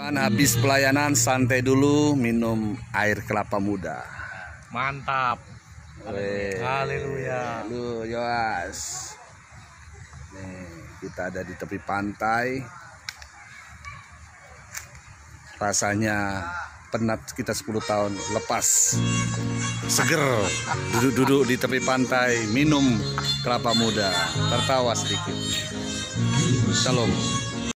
Kan Habis pelayanan santai dulu minum air kelapa muda. Mantap. Haleluya. Lu Yoas. Nih, kita ada di tepi pantai. Rasanya penat kita 10 tahun lepas. Seger duduk-duduk di tepi pantai minum kelapa muda, tertawa sedikit. Shalom.